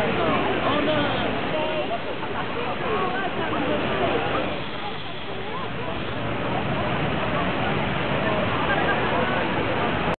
down though.